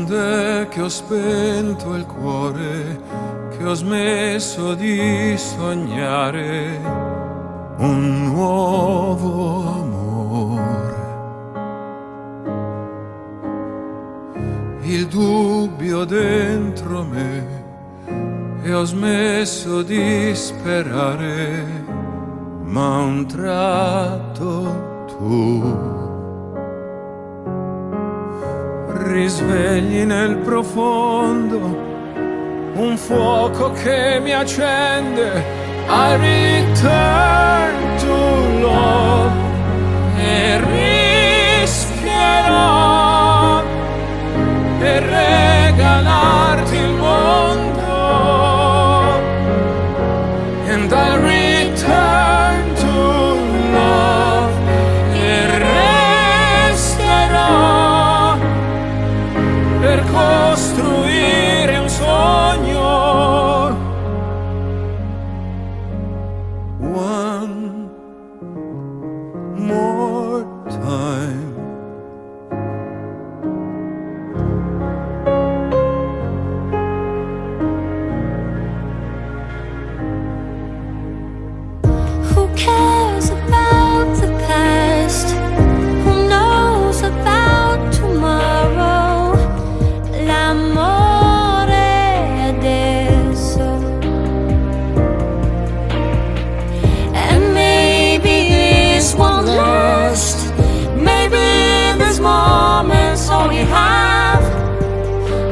Quando che ho spento il cuore, che ho smesso di sognare un nuovo amore. Il dubbio dentro me e ho smesso di sperare, ma un tratto tu risvegli nel profondo un fuoco che mi accende. I return to love e rischierò per costruire un sogno.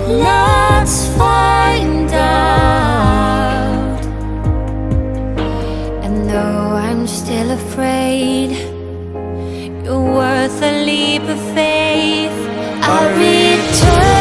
Let's find out. And though I'm still afraid, you're worth a leap of faith. I